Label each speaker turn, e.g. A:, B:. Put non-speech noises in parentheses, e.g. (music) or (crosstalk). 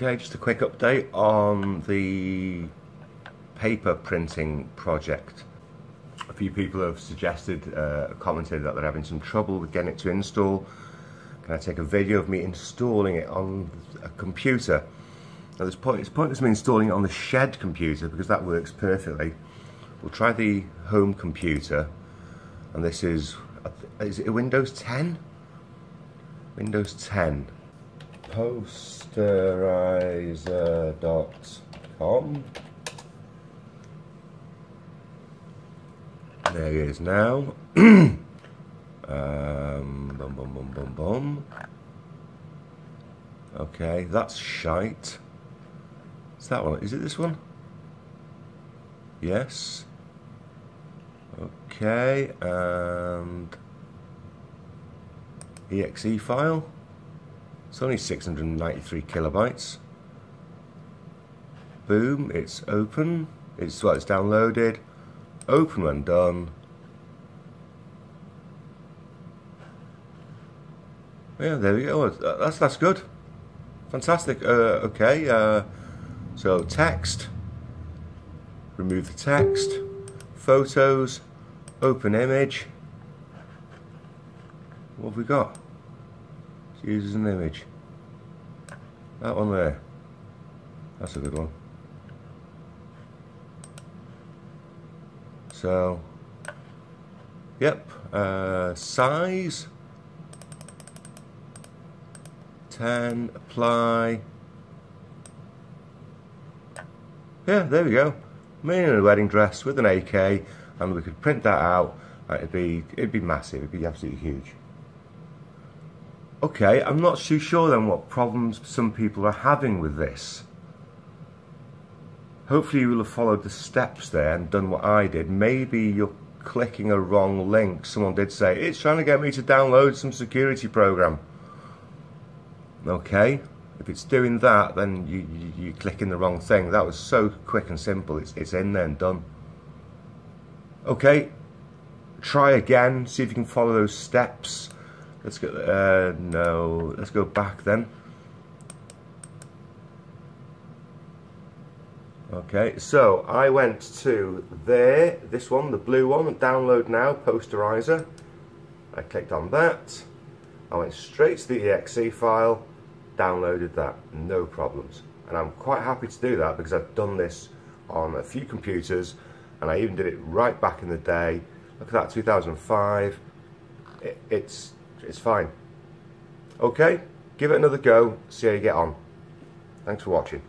A: Okay, just a quick update on the paper printing project. A few people have suggested, uh, commented that they're having some trouble with getting it to install. Can I take a video of me installing it on a computer? Now there's point, it's pointless me installing it on the shed computer because that works perfectly. We'll try the home computer and this is, is it Windows 10? Windows 10 posteriza.com. There he is now. (clears throat) um, boom, boom, boom, boom, boom. Okay, that's shite. Is that one? Is it this one? Yes. Okay, and exe file. It's only 693 kilobytes. Boom, it's open. It's well, it's downloaded. Open when done. Yeah, there we go. That's that's good. Fantastic. Uh, okay. Uh, so text. Remove the text. Photos. Open image. What have we got? Use as an image. That one there. That's a good one. So, yep, uh, size, 10, apply. Yeah, there we go. Me in a wedding dress with an AK, and we could print that out. It'd be, it'd be massive. It'd be absolutely huge. Okay, I'm not too sure then what problems some people are having with this. Hopefully you will have followed the steps there and done what I did. Maybe you're clicking a wrong link. Someone did say, it's trying to get me to download some security program. Okay, if it's doing that, then you, you, you're clicking the wrong thing. That was so quick and simple. It's, it's in there and done. Okay, try again, see if you can follow those steps. Let's go, uh, no, let's go back then. Okay, so I went to there, this one, the blue one, download now, posteriza. I clicked on that. I went straight to the exe file, downloaded that, no problems. And I'm quite happy to do that because I've done this on a few computers and I even did it right back in the day. Look at that, 2005. It, it's it's fine. Okay, give it another go, see how you get on. Thanks for watching.